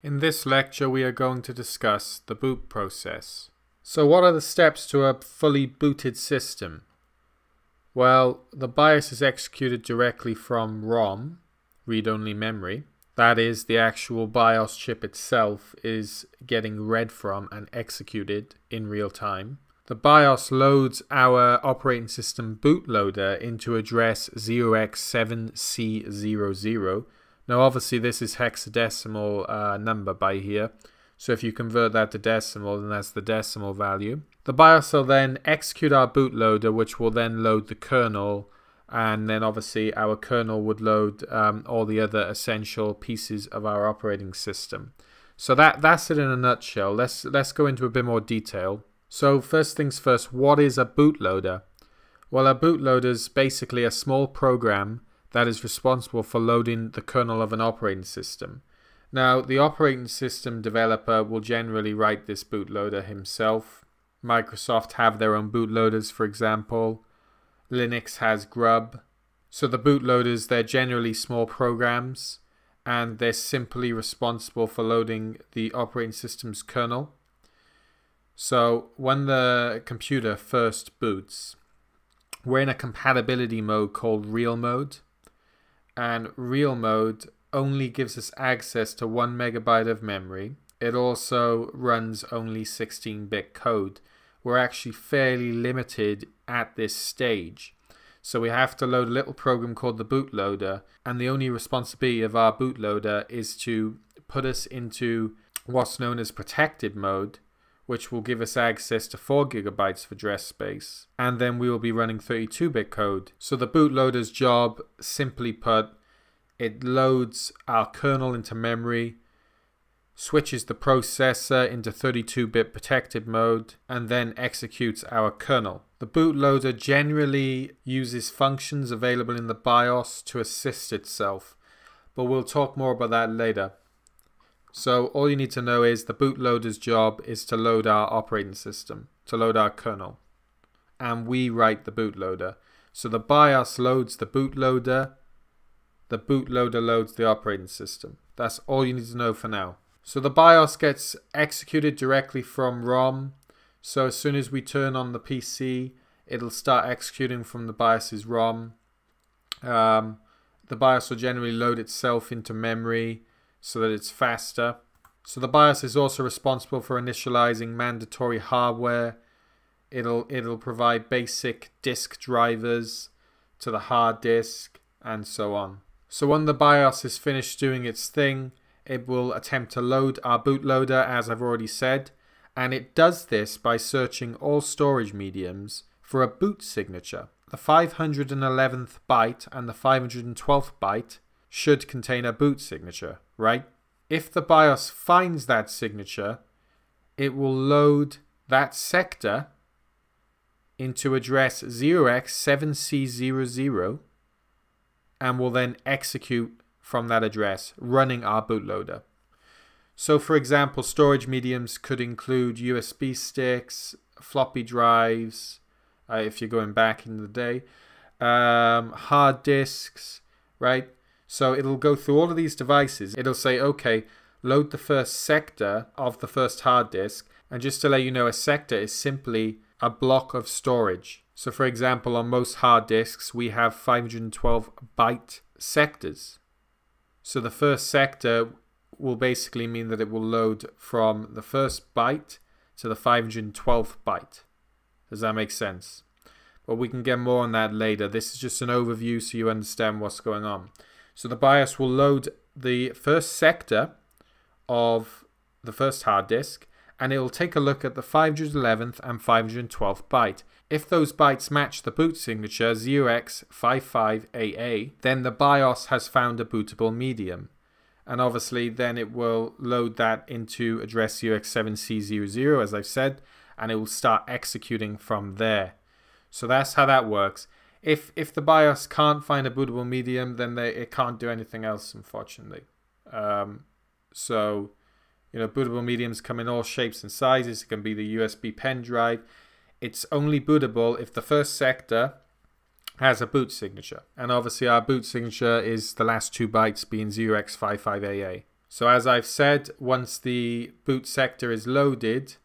In this lecture we are going to discuss the boot process. So what are the steps to a fully booted system? Well, the BIOS is executed directly from ROM, read-only memory. That is, the actual BIOS chip itself is getting read from and executed in real time. The BIOS loads our operating system bootloader into address 0x7C00 now obviously this is hexadecimal uh, number by here. So if you convert that to decimal, then that's the decimal value. The BIOS will then execute our bootloader, which will then load the kernel. And then obviously our kernel would load um, all the other essential pieces of our operating system. So that, that's it in a nutshell. Let's, let's go into a bit more detail. So first things first, what is a bootloader? Well, a bootloader is basically a small program that is responsible for loading the kernel of an operating system. Now, the operating system developer will generally write this bootloader himself. Microsoft have their own bootloaders, for example. Linux has Grub. So the bootloaders, they're generally small programs and they're simply responsible for loading the operating system's kernel. So when the computer first boots, we're in a compatibility mode called real mode and real mode only gives us access to 1 megabyte of memory. It also runs only 16-bit code. We're actually fairly limited at this stage. So we have to load a little program called the bootloader and the only responsibility of our bootloader is to put us into what's known as protected mode which will give us access to 4 gigabytes of address space. And then we will be running 32-bit code. So the bootloader's job, simply put, it loads our kernel into memory, switches the processor into 32-bit protected mode, and then executes our kernel. The bootloader generally uses functions available in the BIOS to assist itself, but we'll talk more about that later. So all you need to know is the bootloader's job is to load our operating system, to load our kernel. And we write the bootloader. So the BIOS loads the bootloader, the bootloader loads the operating system. That's all you need to know for now. So the BIOS gets executed directly from ROM. So as soon as we turn on the PC, it'll start executing from the BIOS's ROM. Um, the BIOS will generally load itself into memory so that it's faster. So the BIOS is also responsible for initializing mandatory hardware. It'll it'll provide basic disk drivers to the hard disk and so on. So when the BIOS is finished doing its thing, it will attempt to load our bootloader as I've already said, and it does this by searching all storage mediums for a boot signature. The 511th byte and the 512th byte should contain a boot signature, right? If the BIOS finds that signature, it will load that sector into address 0x7C00 and will then execute from that address running our bootloader. So for example, storage mediums could include USB sticks, floppy drives, uh, if you're going back in the day, um, hard disks, right? So it'll go through all of these devices. It'll say, okay, load the first sector of the first hard disk. And just to let you know, a sector is simply a block of storage. So for example, on most hard disks, we have 512 byte sectors. So the first sector will basically mean that it will load from the first byte to the 512th byte. Does that make sense? But we can get more on that later. This is just an overview so you understand what's going on. So the BIOS will load the first sector of the first hard disk and it will take a look at the 511th and 512th byte. If those bytes match the boot signature 0x55AA, then the BIOS has found a bootable medium. And obviously then it will load that into address 0x7C00 as I've said, and it will start executing from there. So that's how that works if if the BIOS can't find a bootable medium, then they, it can't do anything else, unfortunately. Um, so, you know, bootable mediums come in all shapes and sizes. It can be the USB pen drive. It's only bootable if the first sector has a boot signature. And obviously our boot signature is the last two bytes being 0x55AA. So as I've said, once the boot sector is loaded,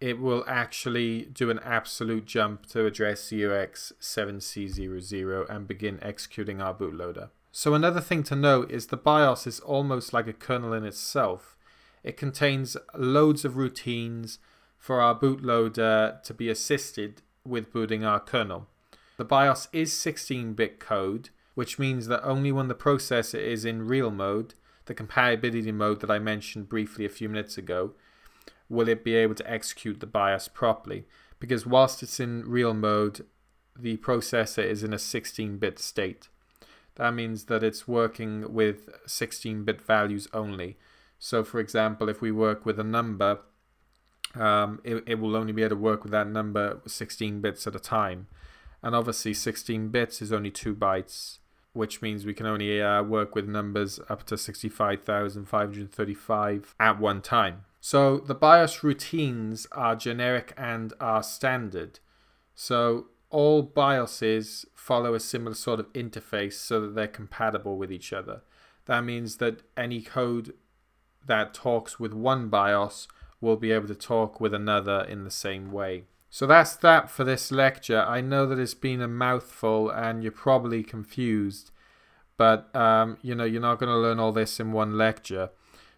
it will actually do an absolute jump to address 0x7C00 and begin executing our bootloader. So another thing to note is the BIOS is almost like a kernel in itself. It contains loads of routines for our bootloader to be assisted with booting our kernel. The BIOS is 16-bit code, which means that only when the processor is in real mode, the compatibility mode that I mentioned briefly a few minutes ago, will it be able to execute the BIOS properly. Because whilst it's in real mode, the processor is in a 16-bit state. That means that it's working with 16-bit values only. So for example, if we work with a number, um, it, it will only be able to work with that number 16 bits at a time. And obviously 16 bits is only 2 bytes, which means we can only uh, work with numbers up to 65,535 at one time. So the BIOS routines are generic and are standard. So all BIOSes follow a similar sort of interface so that they're compatible with each other. That means that any code that talks with one BIOS will be able to talk with another in the same way. So that's that for this lecture. I know that it's been a mouthful and you're probably confused, but um, you know you're not going to learn all this in one lecture.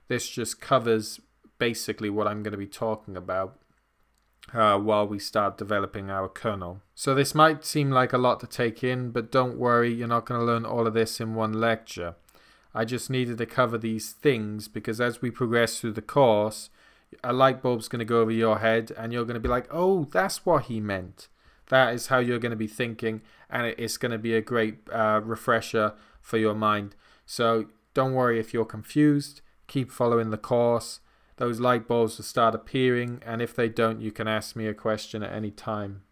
This just covers basically what I'm going to be talking about uh, while we start developing our kernel. So this might seem like a lot to take in, but don't worry, you're not going to learn all of this in one lecture. I just needed to cover these things because as we progress through the course, a light bulb's going to go over your head and you're going to be like, oh, that's what he meant. That is how you're going to be thinking, and it's going to be a great uh, refresher for your mind. So don't worry if you're confused, keep following the course those light bulbs will start appearing and if they don't you can ask me a question at any time.